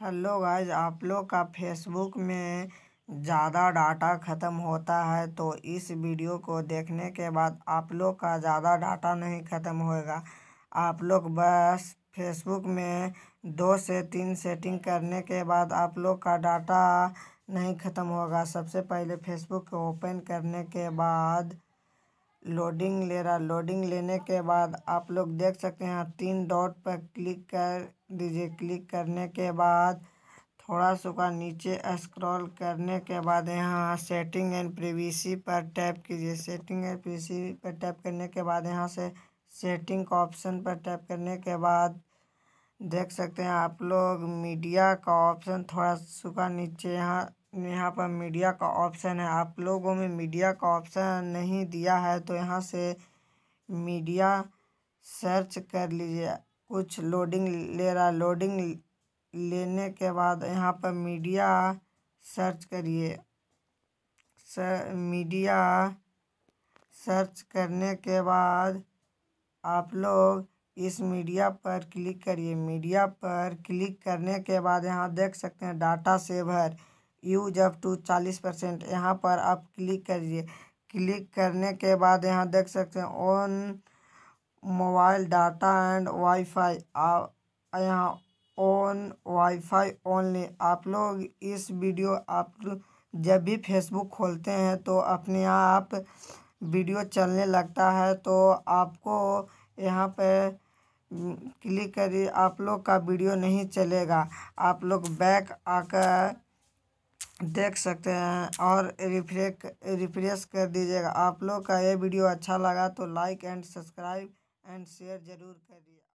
Hello guys, आप लोग का फेसबुक में ज़्यादा डाटा ख़त्म होता है तो इस वीडियो को देखने के बाद आप लोग का ज़्यादा डाटा नहीं ख़त्म होएगा। आप लोग बस फेसबुक में दो से तीन सेटिंग करने के बाद आप लोग का डाटा नहीं ख़त्म होगा। सबसे पहले फेसबुक को ओपन करने के बाद लोडिंग ले रहा, लोडिंग लेने के बाद आप लोग देख सकते हैं, तीन डॉट पर क्लिक कर दीजिए। क्लिक करने के बाद थोड़ा सा नीचे स्क्रॉल करने के बाद यहाँ सेटिंग एंड प्रीवीसी पर टैप कीजिए। सेटिंग एंड प्रीवीसी पर टैप करने के बाद यहाँ से सेटिंग का ऑप्शन पर टैप करने के बाद देख सकते हैं आप लोग मीडिया का ऑप्शन थोड़ा सुखा नीचे यहाँ यहाँ पर मीडिया का ऑप्शन है। आप लोगों में मीडिया का ऑप्शन नहीं दिया है तो यहाँ से मीडिया सर्च कर लीजिए। कुछ लोडिंग ले रहा, लोडिंग लेने के बाद यहाँ पर मीडिया सर्च करिए। सर, मीडिया सर्च करने के बाद आप लोग इस मीडिया पर क्लिक करिए। मीडिया पर क्लिक करने के बाद यहाँ देख सकते हैं data saver, use up to चालीस परसेंट। यहाँ पर आप क्लिक करिए। क्लिक करने के बाद यहाँ देख सकते हैं on mobile, data and WiFi. यहाँ ऑन, वाईफाई ओनली। आप लोग इस वीडियो, आप जब भी फेसबुक खोलते हैं तो अपने आप वीडियो चलने लगता है तो आपको यहाँ पे क्लिक करिए। आप लोग का वीडियो नहीं चलेगा। आप लोग बैक आकर देख सकते हैं और रिफ्रेक, रिफ्रेश कर दीजिएगा। आप लोग का ये वीडियो अच्छा लगा तो like and subscribe and share ज़रूर करिए।